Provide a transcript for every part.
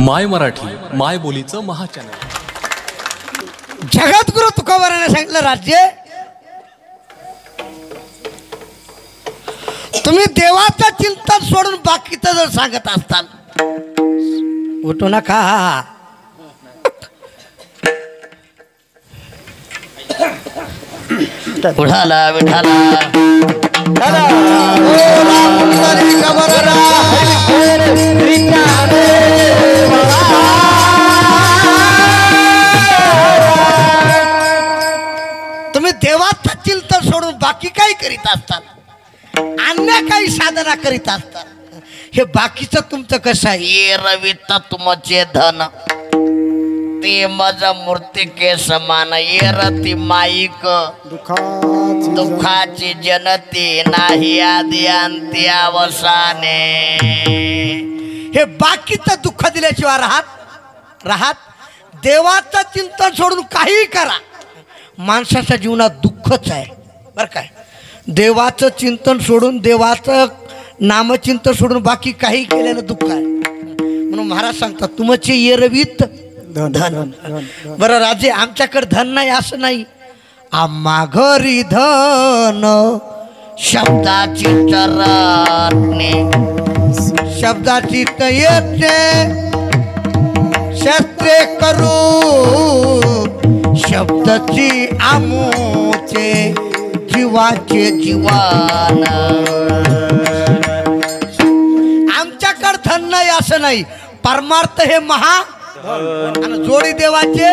माय मराठी माय बोलीचं महाचॅनल. जगद्गुरु तुकोबाराने सांगितलं राज्य? तुम्ही देवाचं चिंतन सोडून बाकीचं जर सांगत असताल. उठू नका. उठाला विठाला बाकी काही करीत असतात. अन्य काही साधना करीत असतात. हे बाकीचं तुमचं कसं आहे? ये रवित तुमचे धन. ते मज मूर्ती के समान ये रती माईक. दुःखाची जनती नाही आदी अंती अवसाने. हे बाकीचं दुःख दिल्याशिवाय राहत राहत देवाचं चिंतन सोडून काहीही करा. माणसाच्या जीवनात दुःखच आहे. बरं काय? देवाचं चिंतन सोडून देवाचं नामचिंतन सोडून बाकी काही केलेलं दुःख आहे. म्हणून महाराज सांगतात तुमचे येरवीत धन बरं राजे आमच्याकडे धन नाही असं नाही. आम्हा घरी धन शब्दाची चरणे शब्दाची येते शस्त्रे करू शब्दाची आमोचे जीवाचे जीवन आमच्याकडे धन नाही असं नाही परमार्थ हे महा आणि जोडी देवाचे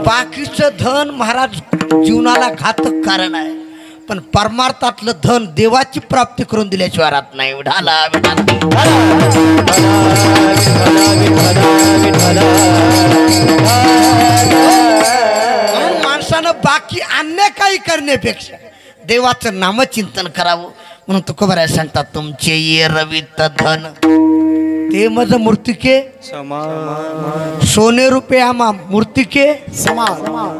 बाकीचं धन महाराज जीवनाला घातक कारण आहे पण परमार्थातलं धन देवाची प्राप्ती करून दिल्याशिवाय राहत नाही विठाला बाकी अन्य काही करण्यापेक्षा देवाचं नामचिंतन करावं. म्हणून तुकोबराय सांगतात तुमचे ये रवित धन. ते मज मूर्तिके? सोने रुपये आमा मूर्तिके?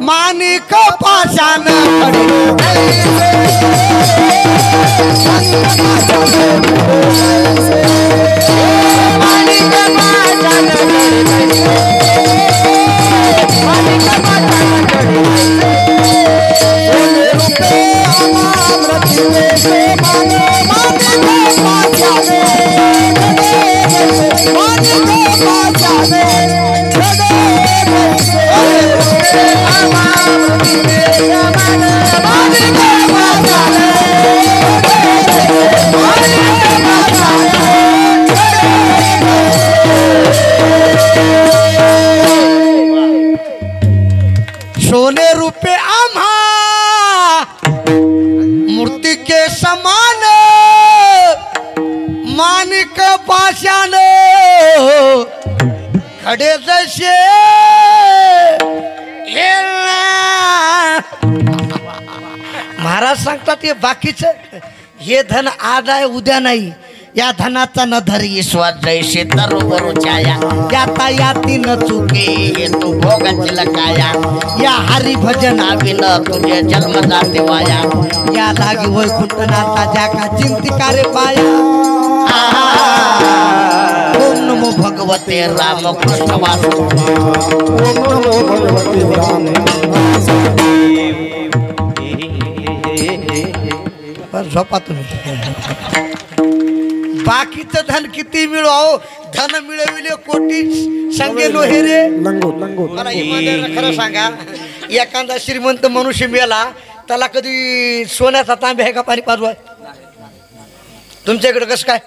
मानिक पाषाण सोने महाराज सांगतात हे बाकीचं हे धन आज आहे उद्या नाही. या धनाचा न धरी ईश्वर जैसे तरुवरु याता याती न चुके हे भोगाची लकाया. या हरी भजन नाविन तुझे जन्म जाते वाया या लागी वैकुंठनाथा ज्या का चिंतिकारे पाया. ओम नमो भगवते राम कृष्ण वासुदेव. ओम नमो भगवते वासु बरं, झोपा तुम्ही. बाकीचं धन किती मिळो अहो धन मिळविले कोटी संगे लोहे रे. मला इमानदारीनं खरं सांगा. एखादा श्रीमंत मनुष्य मिळाला त्याला कधी सोन्याचा तांबे आहे का पाणी पाजवाय तुमच्याकडे कसं काय?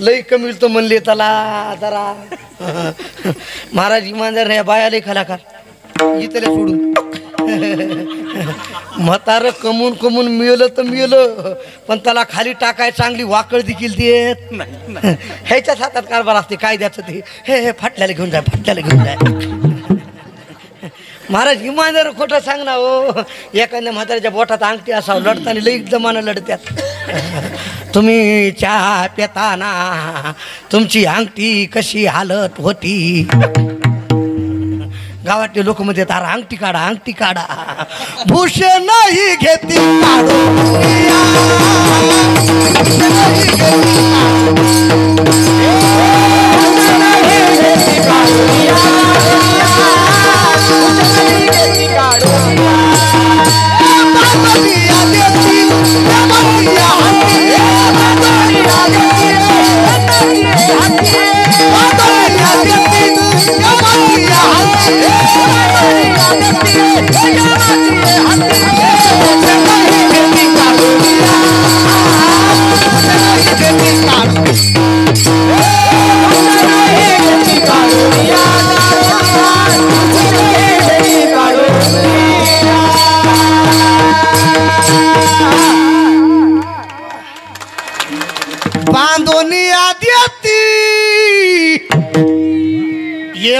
लई कमी तो म्हणले त्याला जरा. महाराज इमानदार या बाया लई कलाकार इथल्या सोडून. म्हातारं कमून कमवून मिळलं तर मिळलं पण त्याला खाली टाकाय चांगली वाकळ देखील देत. ह्याच्याच हातात कारभार असते काय द्यायचं ते? हे हे फाटल्याला घेऊन जाय फाटल्याला घेऊन जाय. महाराज इमानदार खोटं सांग ना हो. एखाद्या म्हाताऱ्याच्या बोटात अंगठी असावं लढताना लई जमाना लढत्यात. तुम्ही चहा पेताना तुमची अंगठी कशी हालत होती? गावातले लोक म्हणतात तारा अंगठी काढा अंगठी काढा. भूषण नाही घेती काढू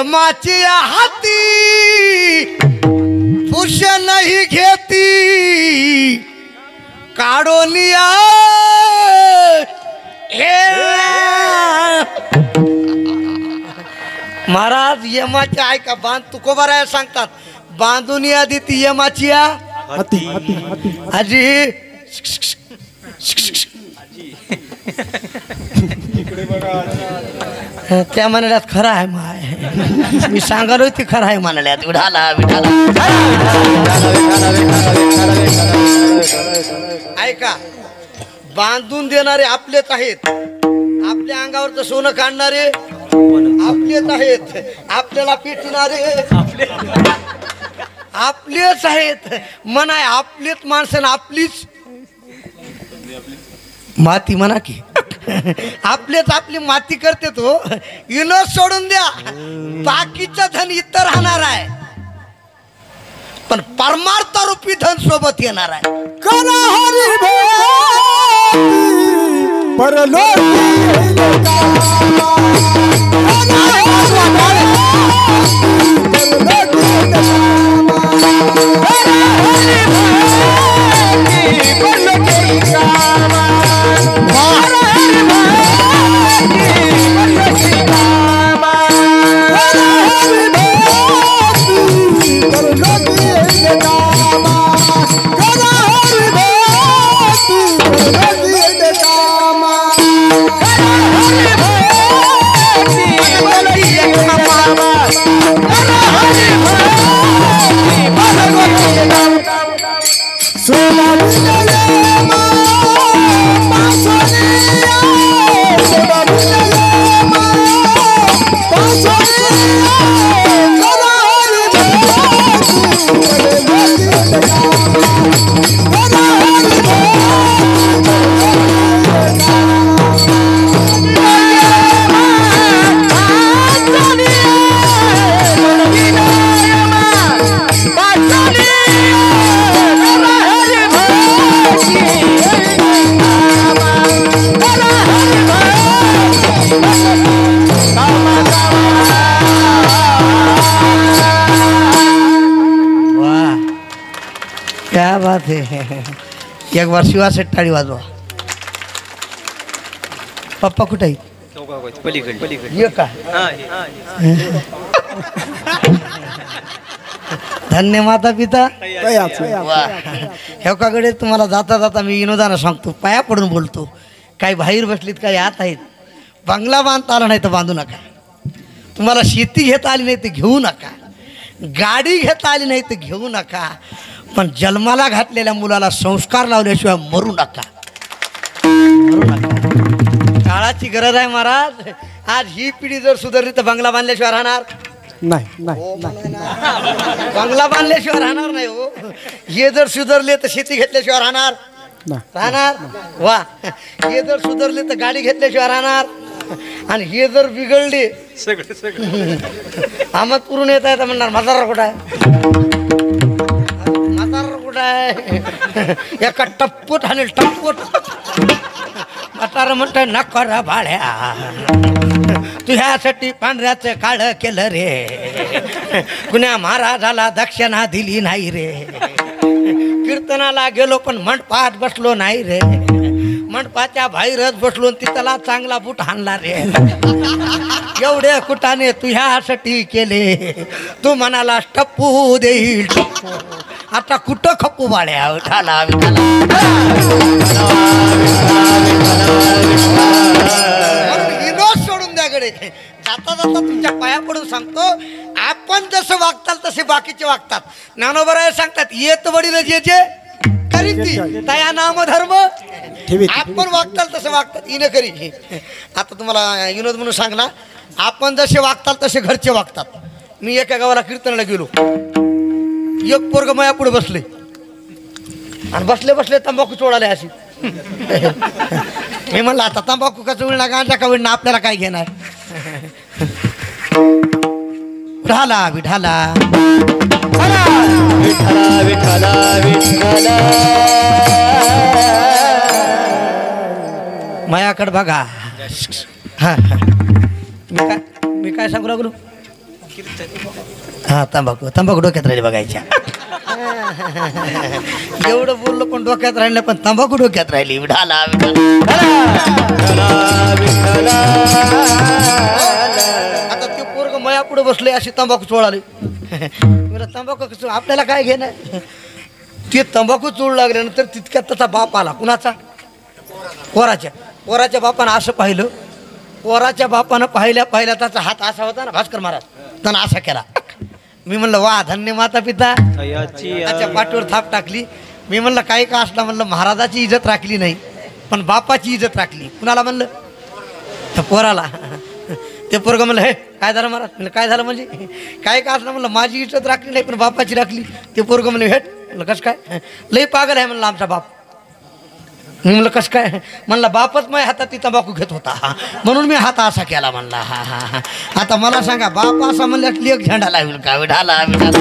येमाची हाती पुष नाही घेती. काढोनिया महाराज यमाची ऐका बांध? तुकोबाराया सांगतात. बांधून या ती यमाची आजी. त्या म्हणाल्यात खरं आहे माय. मी सांगालो ते खरं आहे म्हणाल्यात. विढाला विढाला ऐका बांधून देणारे आपलेच आहेत. आपल्या अंगावरचं सोनं काढणारे आपलेच आहेत. आपल्याला पेटणारे आपलेच आहेत. म्हणाय आपलेच माणसं आपलीच. माती म्हणा की. आपलेच आपली माती करते तो. इनो सोडून द्या. बाकीचं धन इतर राहणार आहे. पण परमार्थ रूपी धन सोबत येणार आहे. करा बात एक बार शिवासाठी टाळी वाजवा. पप्पा कुठे आहेत? ये का? धन्य माता पिता. वा. हेवकाकडे तुम्हाला जाता जाता मी विनोदानं सांगतो पाया पडून बोलतो. काही बाहेर बसलीत काही आत आहेत. बंगला बांधता आला नाही तर बांधू नका. तुम्हाला शेती घेता आली नाही तर घेऊ नका. गाडी घेता आली नाही तर घेऊ नका. पण जन्माला घातलेल्या मुलाला संस्कार लावल्याशिवाय मरू नका. मरू नका. काळाची गरज आहे महाराज. आज ही पिढी जर सुधारली तर बंगला बांधल्याशिवाय राहणार? नाही नाही नाही. बंगला बांधल्याशिवाय राहणार नाही हो. हे जर सुधारले तर शेती घेतल्याशिवाय राहणार? नाही. राहणार? वा. हे जर सुधारले तर गाडी घेतल्याशिवाय राहणार? आणि हे जर बिघडले आमत पुरून येत आहे तर म्हणणार म्हातारा कुठं आहे? आहे. एका टप्पूत आणि टप्पूत. म्हातारा म्हणतोय नकर भाड्या तुझ्यासाठी पांढऱ्याचं काळ केलं रे. कुण्या महाराजाला दक्षिणा दिली नाही रे. कीर्तनाला गेलो पण मंडपात बसलो नाही रे. मंडपाच्या बाहेरच बसलो आणि तिथला चांगला बूट हाणला रे. एवढ्या कुटाने तुझ्यासाठी केले. तू म्हणाला टप्पू देईल टप्पू. आता कुठं खप्पू बाळ्या? विठाला विनोद सोडून द्या गडे. जाता जाता तुमच्या पाया पडून सांगतो आपण जसं वागताल तसे बाकीचे वागतात. ज्ञानोबराय सांगतात येत वडील जे जे करीती तया नाम धर्म. आपण वागताल तसं वागतात इने करी आता तुम्हाला विनोद म्हणून सांगला आपण जसे वागताल तसे घरचे वागतात. मी एका गावाला कीर्तनाला गेलो. एक पोरग माया पुढे बसले. आणि बसले बसले तंबाखू चोळाले अशी. मी म्हणलं आता तंबाखू का चोळणार गांजा का विडणं आपल्याला काय घेणार? विढाला विढाला मायाकडे बघा. हा हा. मी काय मी काय सांगू लागलो? हा तंबाखू तंबाखू डोक्यात राहिले बघायच्या. एवढं बोललो पण डोक्यात राहिलं पण तंबाखू डोक्यात राहिली. विढाला आता ते पोरग मया पुढे बसले अशी तंबाखू चोळाली. मला तंबाखू कसं आपल्याला काय घेणं? ते तंबाखू चोळू लागल्यानंतर तितक्यात त्याचा बाप आला. कुणाचा? कोराच्या कोराच्या बापानं असं पाहिलं. कोराच्या बापानं पाहिल्या पाहिल्या त्याचा हात असा होता ना भास्कर महाराज? त्यानं असा केला. मी म्हणलं वा धन्य माता पिता त्याच्या पाठीवर थाप टाकली. मी म्हणलं काही का असला? म्हणलं महाराजाची इज्जत राखली नाही पण बापाची इज्जत राखली. कुणाला म्हणलं? त्या पोराला. ते पोरगं म्हणलं हे काय झालं महाराज? म्हणलं काय झालं म्हणजे? काय का असलं? म्हणलं माझी इज्जत राखली नाही पण बापाची राखली. ते पोरगं म्हणलं हेट. म्हणलं कसं काय? लई पागल आहे म्हणलं आमचा बाप. मी म्हणलं कसं काय? म्हणलं बापच माझ्या हातात ती तंबाखू घेत होता. हा म्हणून मी हात असा केला म्हणला हा हा हा. आता मला सांगा बाप असा म्हणलं लेख झेंडा लावेल का? विढाला विढाला